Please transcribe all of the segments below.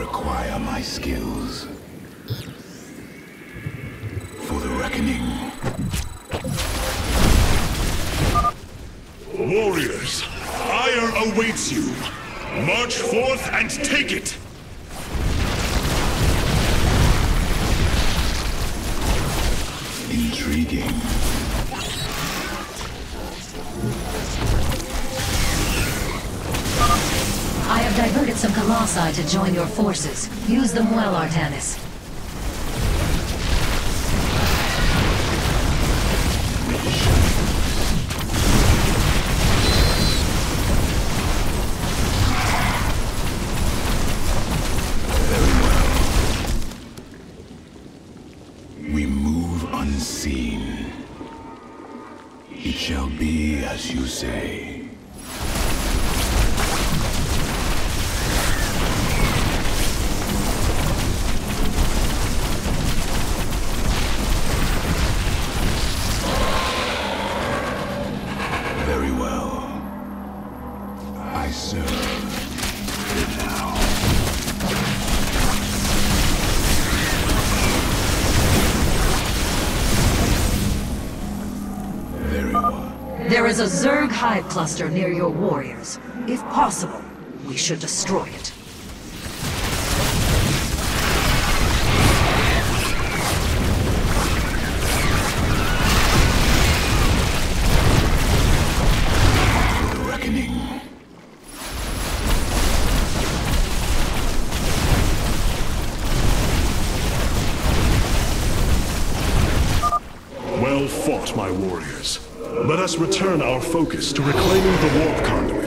require my skills. For the reckoning. Warriors, fire awaits you. March forth and take it! Intriguing. Have diverted some Colossi to join your forces. Use them well, Artanis. We move unseen. It shall be as you say. Hive cluster near your warriors. If possible, we should destroy it. Let us return our focus to reclaiming the warp conduit.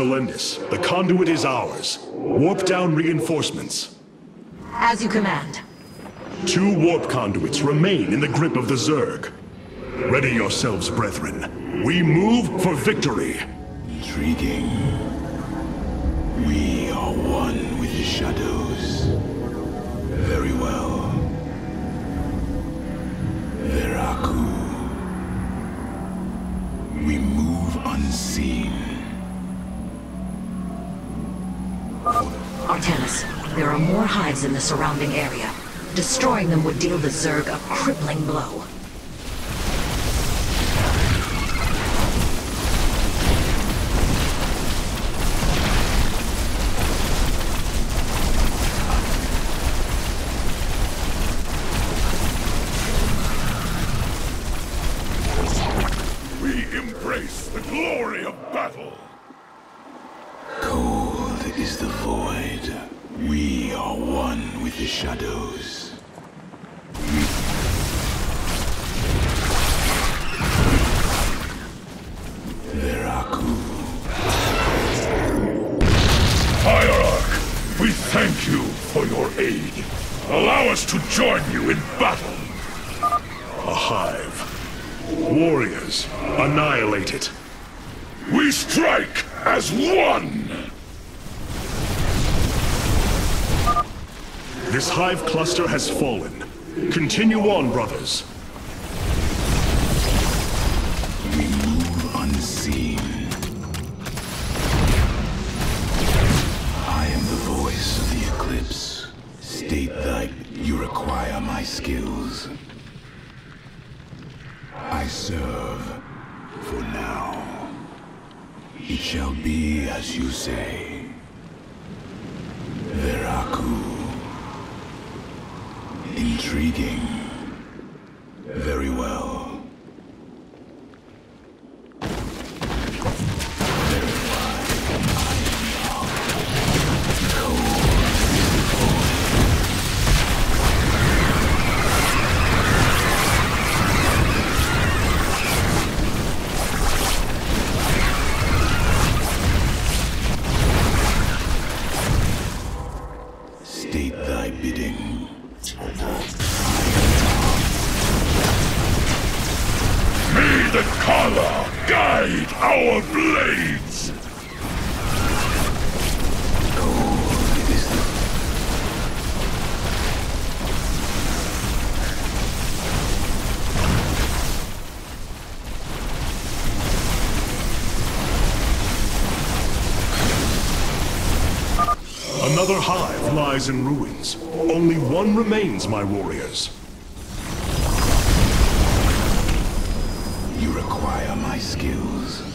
Selendis, the conduit is ours. Warp down reinforcements. As you command. Two warp conduits remain in the grip of the Zerg. Ready yourselves, brethren. We move for victory. Intriguing. We are one with the shadows. Very well. Veraku. We move unseen. Artanis, there are more hives in the surrounding area. Destroying them would deal the Zerg a crippling blow. We embrace the glory of battle. Is the void. We are one with the shadows. Hierarch, we thank you for your aid. Allow us to join you in battle. A hive. Warriors, annihilate it. We strike as one! This hive cluster has fallen. Continue on, brothers. We move unseen. I am the voice of the Eclipse. State that you require my skills. I serve for now. It shall be as you say. Veraku. Intriguing. The Khala guide our blades! Another hive lies in ruins. Only one remains, my warriors. Skills.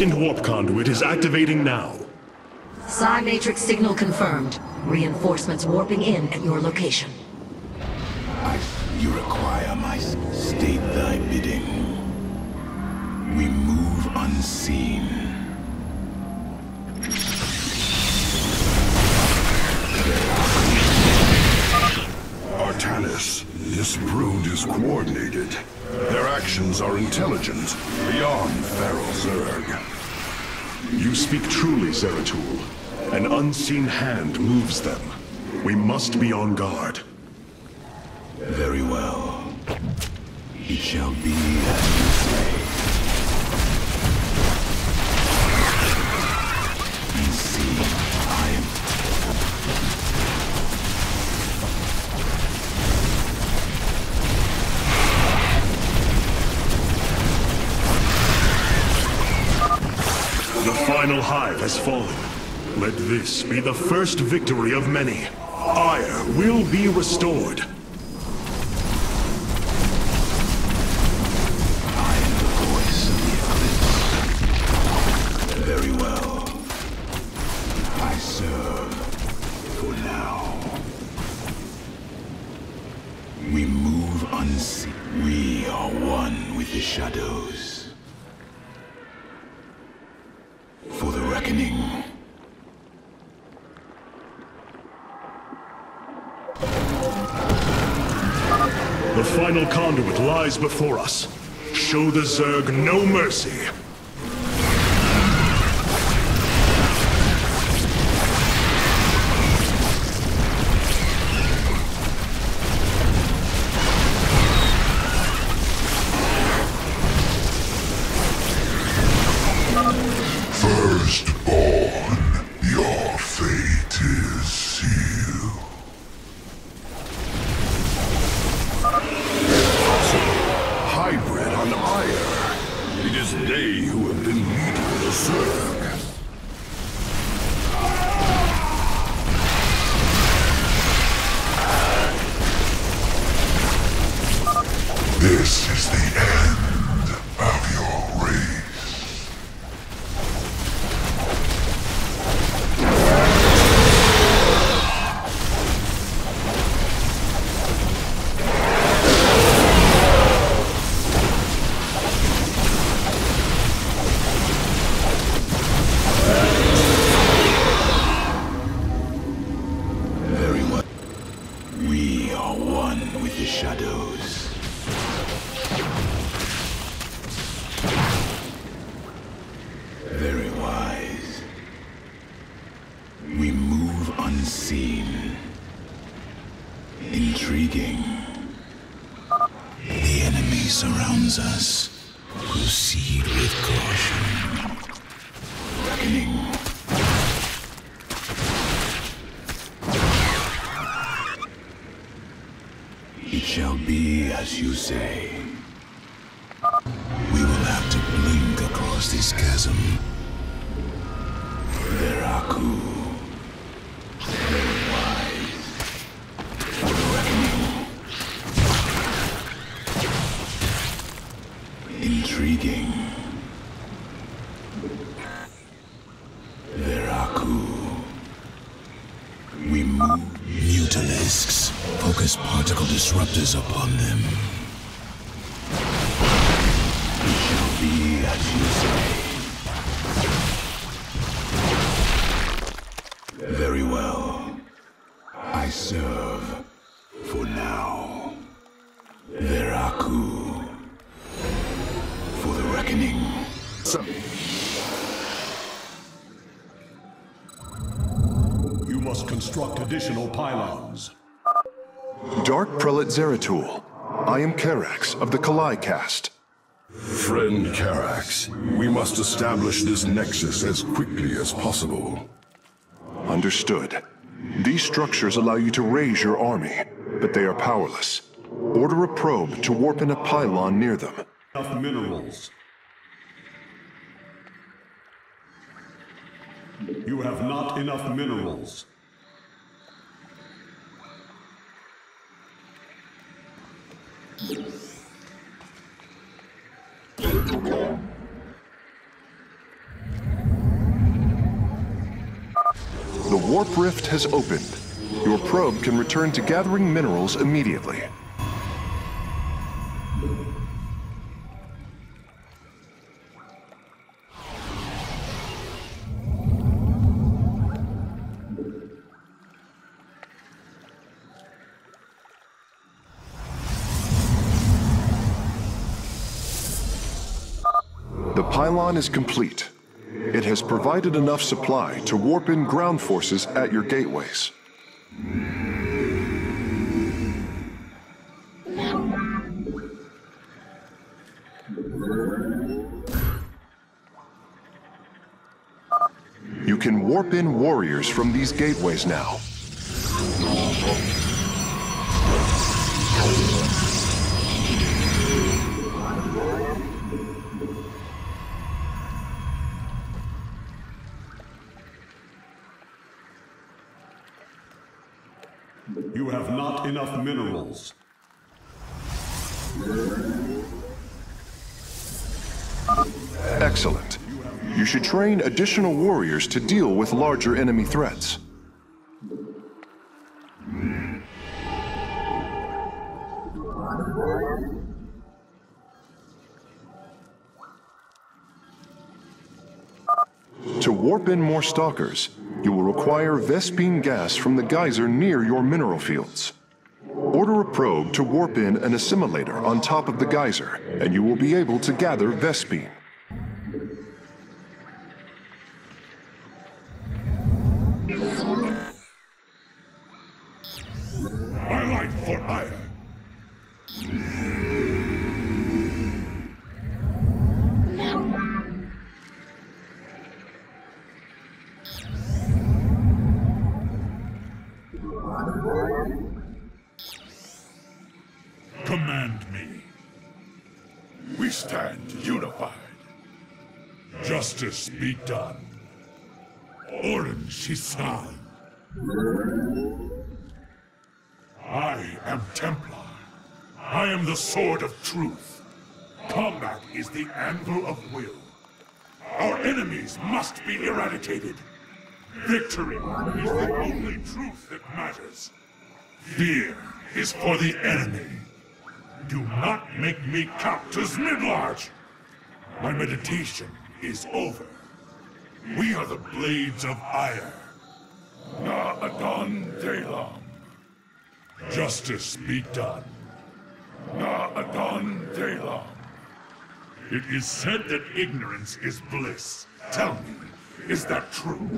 Second warp conduit is activating now. Psi Matrix signal confirmed. Reinforcements warping in at your location. I, you require my state thy bidding. We move unseen. Artanis, this brood is coordinated. Their actions are intelligent, beyond Feral Zerg. You speak truly, Zeratul. An unseen hand moves them. We must be on guard. Very well. It shall be final hive has fallen. Let this be the first victory of many. Aiur will be restored. Final conduit lies before us. Show the Zerg no mercy. Firstborn, with the shadows. Very wise. We move unseen. Intriguing. The enemy surrounds us. Proceed with caution. You say. We will have to blink across this chasm. Very wise. For. Intriguing. Veraku. We move. Mutalisks. Focus particle disruptors upon them. It shall be as you say. Zeratul. I am Karax of the Khalai caste. Friend Karax, we must establish this nexus as quickly as possible. Understood. These structures allow you to raise your army, but they are powerless. Order a probe to warp in a pylon near them. Enough minerals. You have not enough minerals. The warp rift has opened. Your probe can return to gathering minerals immediately. The pylon is complete. It has provided enough supply to warp in ground forces at your gateways. You can warp in warriors from these gateways now. Minerals. Excellent. You should train additional warriors to deal with larger enemy threats. To warp in more stalkers, you will require Vespene gas from the geyser near your mineral fields. Order a probe to warp in an assimilator on top of the geyser, and you will be able to gather Vespene. For Aiur. Command me. We stand unified. Justice be done. Orin Shisan. I am Templar. I am the sword of truth. Combat is the anvil of will. Our enemies must be eradicated. Victory is the only truth that matters. Fear is for the enemy. Do not make me count as mid-large! My meditation is over. We are the Blades of Aiur. Na Adon Dalam. Justice be done. Na Adon Dalam. It is said that ignorance is bliss. Tell me, is that true?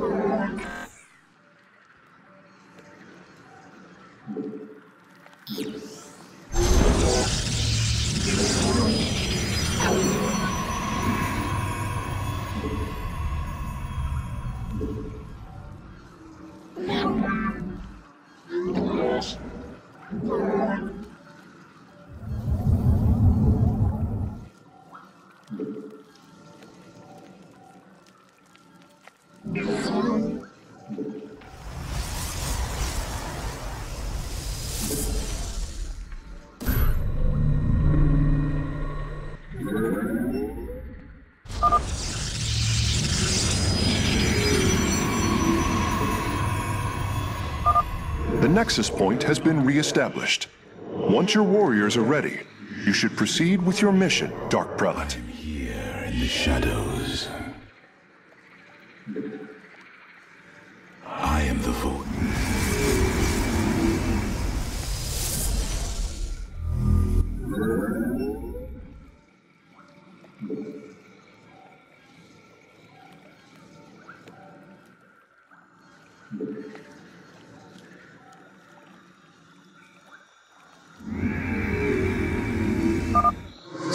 Yes. The Nexus Point has been re-established. Once your warriors are ready, you should proceed with your mission, Dark Prelate. Here in the shadows. I am the Voten.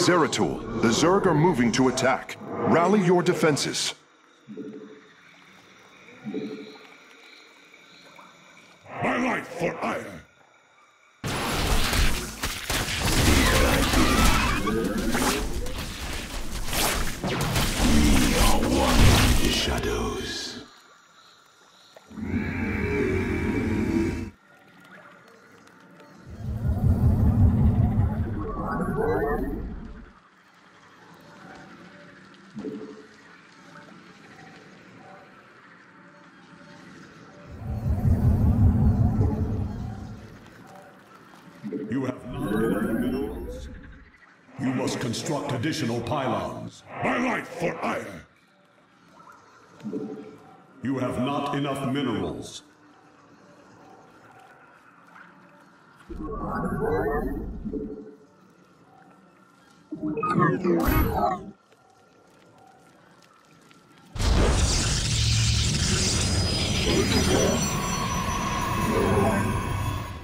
Zeratul, the Zerg are moving to attack. Rally your defenses. My life for Aiur. We are one in the shadows. Additional pylons. My life for Aiur. You have not enough minerals.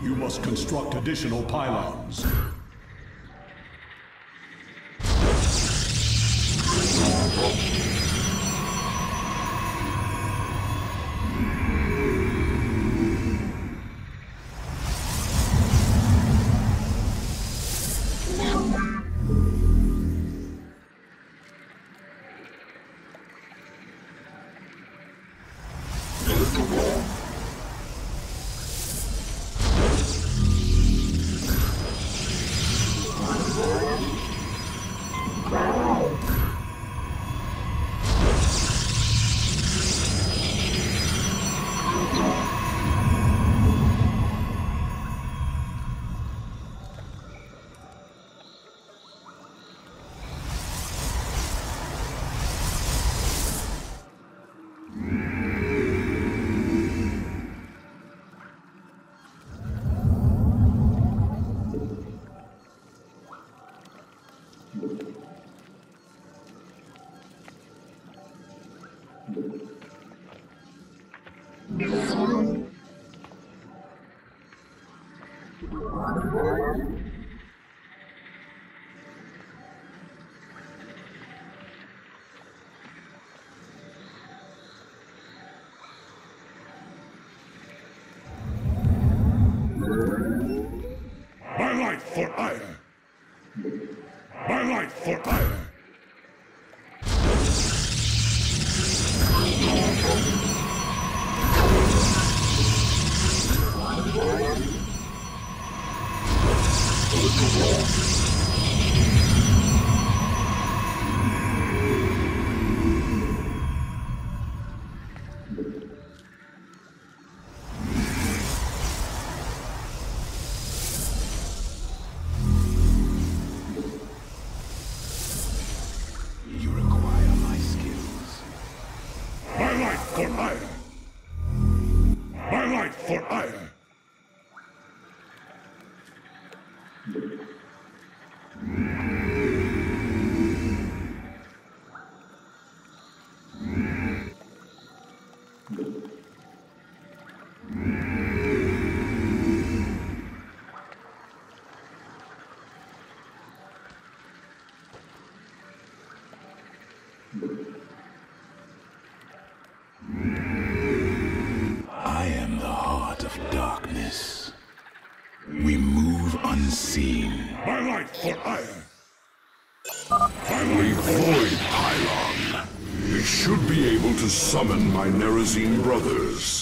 You must construct additional pylons. Life for Aiur. My life for Aiur. You I summon my Nerazim brothers.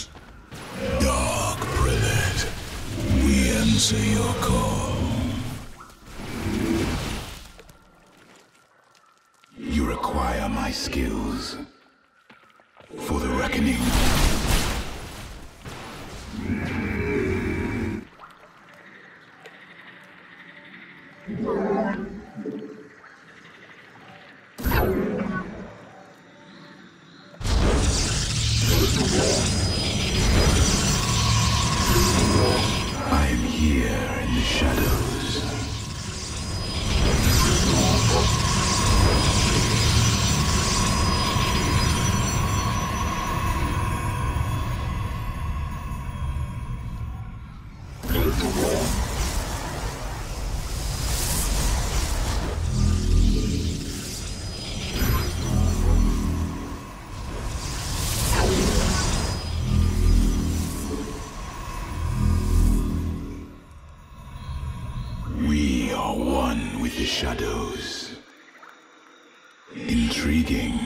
Intriguing.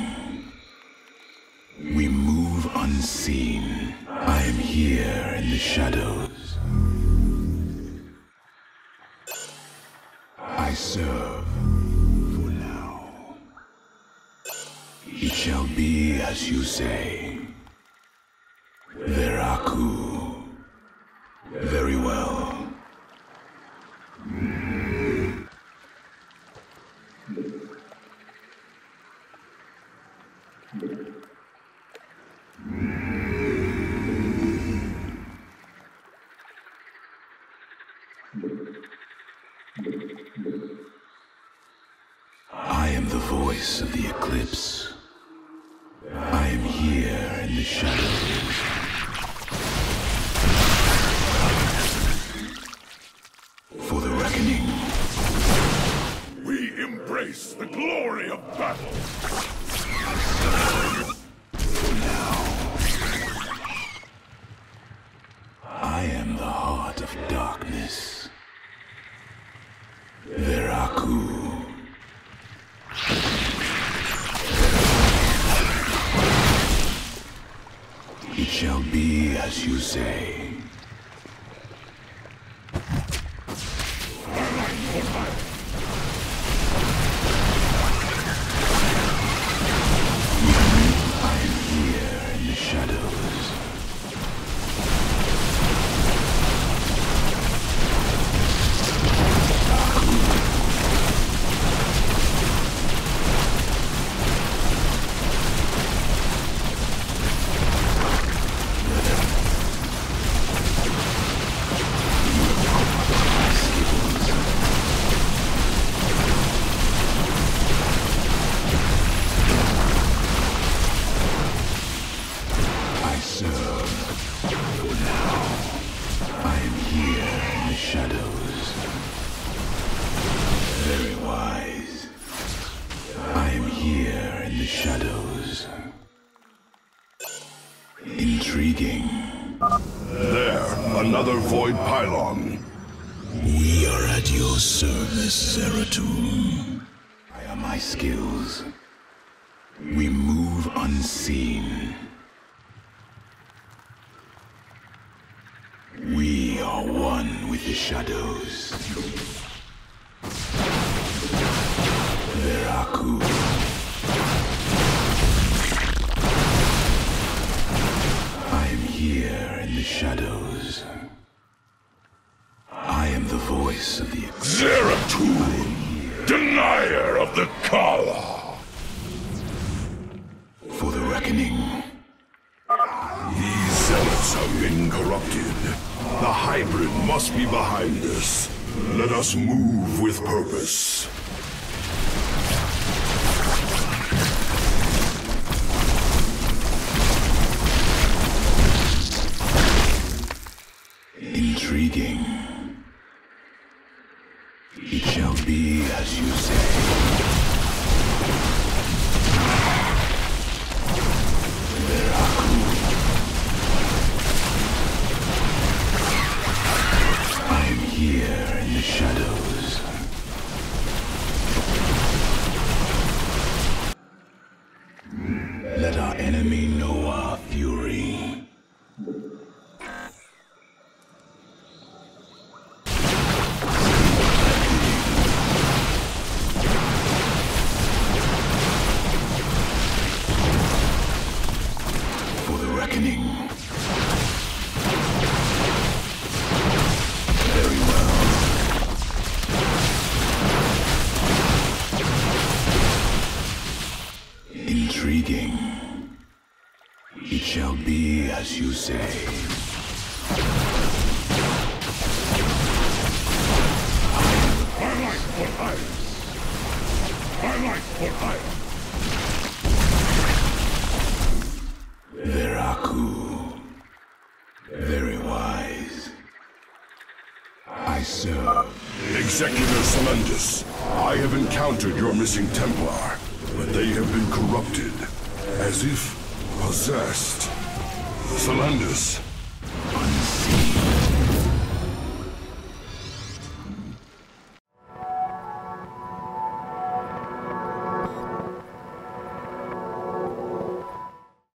We move unseen. I am here in the shadows. I serve for now. It shall be as you say. I am the heart of darkness. Veraku. It shall be as you say. We move unseen. We are one with the shadows. Veraku. I am here in the shadows. Us move with purpose. Intriguing. It shall be as you say. Intriguing. It shall be as you say.